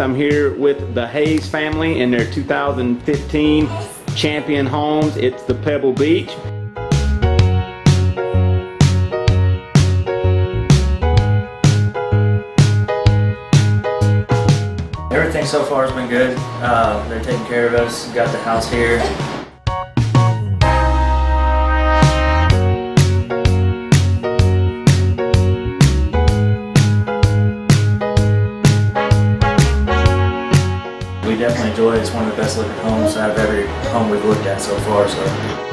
I'm here with the Hayes family in their 2015 champion homes. It's the Pebble Beach. Everything so far has been good. Uh, they're taking care of us. Got the house here. Definitely enjoy it. It's one of the best looking homes out of every home we've looked at so far. So